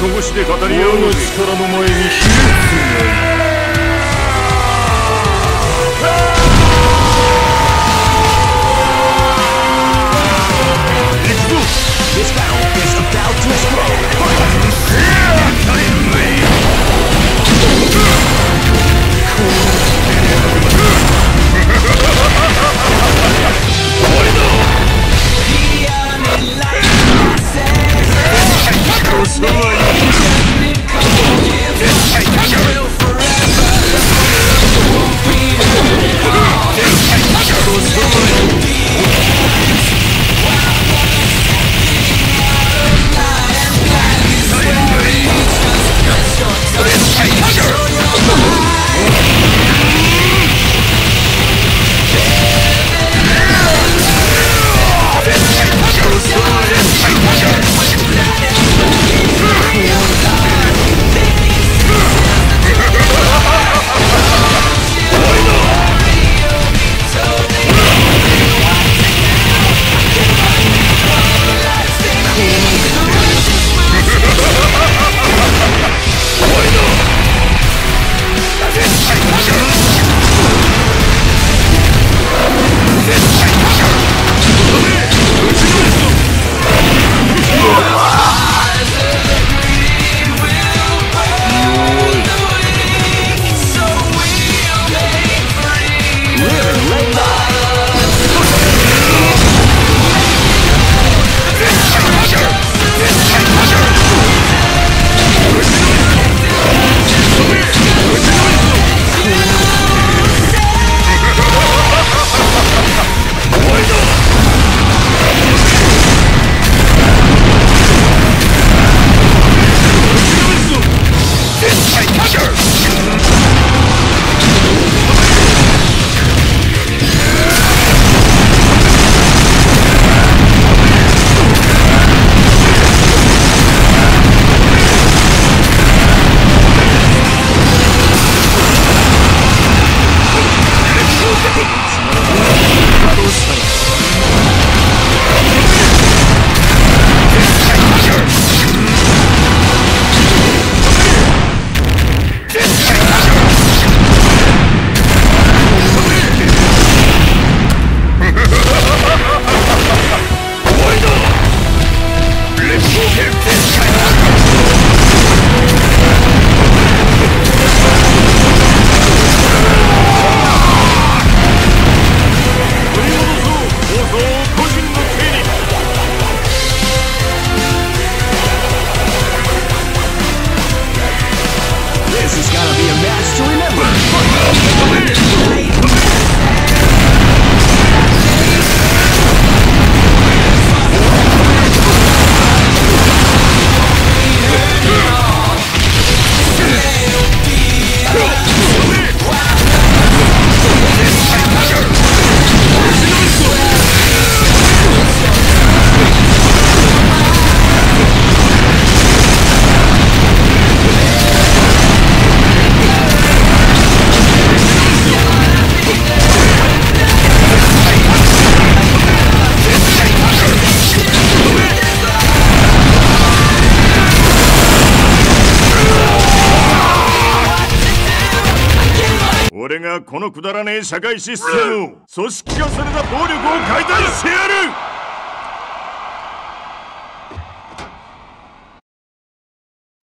拳で語り合うの力の前にひれ伏す俺がこのくだらねえ社会システムを組織化された暴力を解体してやる